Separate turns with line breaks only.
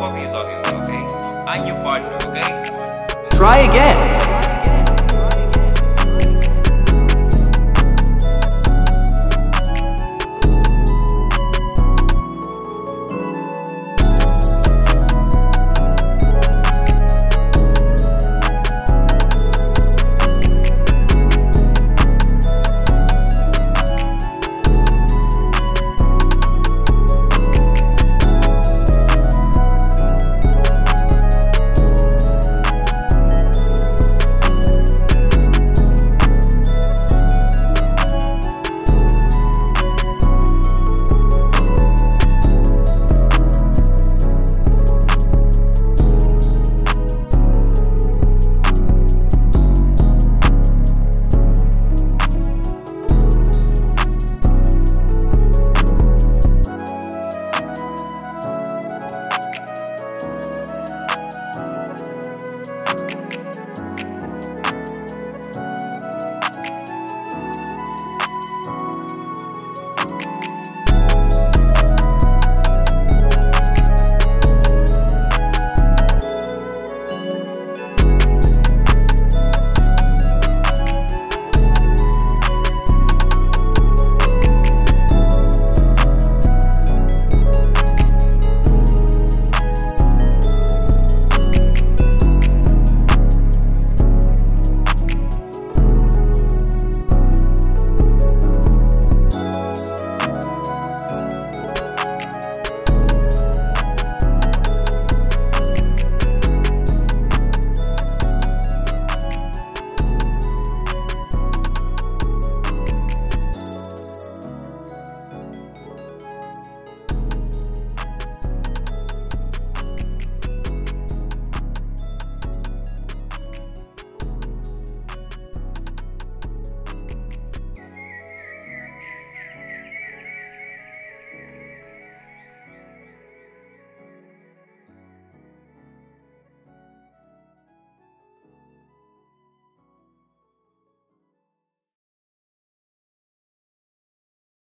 fuck are you talking about, okay? I'm your partner, okay?
Try again.